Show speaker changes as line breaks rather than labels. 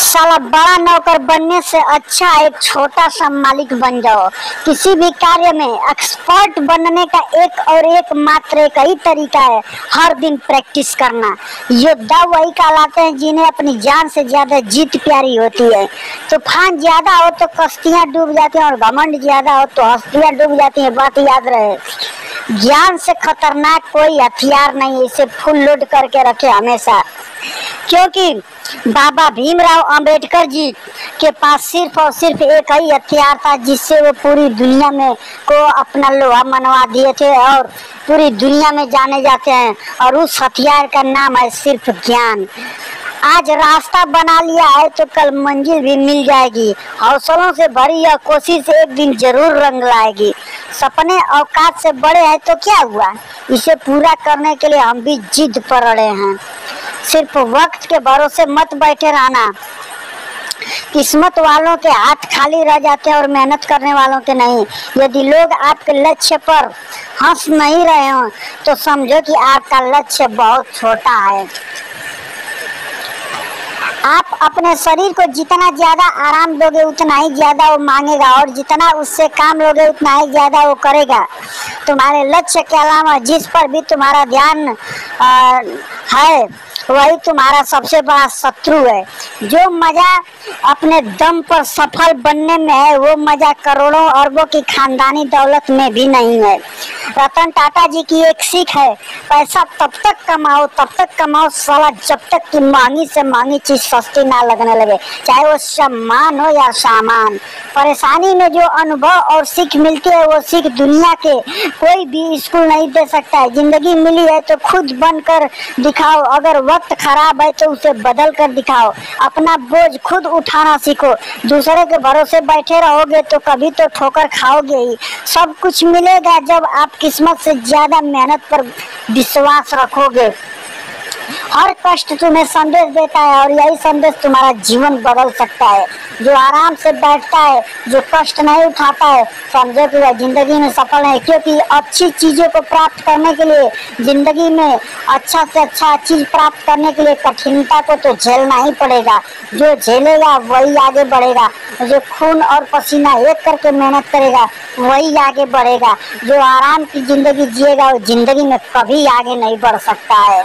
साला बड़ा नौकर बनने से अच्छा एक छोटा सा मालिक बन जाओ। किसी भी कार्य में एक्सपर्ट बनने का एक और एक मात्र एक ही तरीका है, हर दिन प्रैक्टिस करना। योद्धा वही कहलाते हैं जिन्हें अपनी जान से ज़्यादा जीत प्यारी होती है। तूफ़ान ज़्यादा हो तो कश्तियाँ डूब जाती हैं और घमंड ज़्यादा हो तो हस्तियाँ डूब जाती हैं, बात याद रहे। ज्ञान से खतरनाक कोई हथियार नहीं, इसे फुल लोड करके रखे हमेशा। क्योंकि बाबा भीमराव अंबेडकर जी के पास सिर्फ़ और सिर्फ़ एक ही हथियार था, जिससे वो पूरी दुनिया में को अपना लोहा मनवा दिए थे और पूरी दुनिया में जाने जाते हैं। और उस हथियार का नाम है सिर्फ़ ज्ञान। आज रास्ता बना लिया है तो कल मंजिल भी मिल जाएगी। हौसलों से भरी यह कोशिश एक दिन ज़रूर रंग लाएगी। सपने औकात से बड़े हैं तो क्या हुआ? इसे पूरा करने के लिए हम भी जिद पर अड़े हैं। सिर्फ़ वक्त के भरोसे मत बैठे रहना। किस्मत वालों के हाथ खाली रह जाते हैं और मेहनत करने वालों के नहीं। यदि लोग आपके लक्ष्य पर हंस नहीं रहे हो तो समझो कि आपका लक्ष्य बहुत छोटा है। आप अपने शरीर को जितना ज़्यादा आराम दोगे उतना ही ज़्यादा वो मांगेगा और जितना उससे काम लोगे, उतना ही ज़्यादा वो करेगा। तुम्हारे लक्ष्य के अलावा जिस पर भी तुम्हारा ध्यान है, वही तुम्हारा सबसे बड़ा शत्रु है। जो मज़ा अपने दम पर सफल बनने में है, वो मज़ा करोड़ों अरबों की खानदानी दौलत में भी नहीं है। रतन टाटा जी की एक सीख है। पैसा तब तक कमाओ, तब तक कमाओ, साला जब तक की महँगी से महँगी चीज़ सस्ती ना लगने लगे। चाहे वो सम्मान हो या सामान। परेशानी में जो अनुभव और सीख मिलती है, वो सीख दुनिया के कोई भी स्कूल नहीं दे सकता है। ज़िंदगी मिली है तो खुद बनकर दिखाओ। अगर वक्त खराब है तो उसे बदल कर दिखाओ। अपना बोझ खुद उठाना सीखो। दूसरे के भरोसे बैठे रहोगे तो कभी तो ठोकर खाओगे ही। सब कुछ मिलेगा जब आप किस्मत से ज़्यादा मेहनत पर विश्वास रखोगे। हर कष्ट तुम्हें संदेश देता है और यही संदेश तुम्हारा जीवन बदल सकता है। जो आराम से बैठता है, जो कष्ट नहीं उठाता है, समझो कि वह ज़िंदगी में सफल है, क्योंकि अच्छी चीज़ों को प्राप्त करने के लिए, ज़िंदगी में अच्छा से अच्छा चीज़ प्राप्त करने के लिए कठिनता को तो झेलना ही पड़ेगा। जो झेलेगा, वही आगे बढ़ेगा। जो खून और पसीना एक करके मेहनत करेगा, वही आगे बढ़ेगा। जो आराम की ज़िंदगी जिएगा, वो ज़िंदगी में कभी आगे नहीं बढ़ सकता है।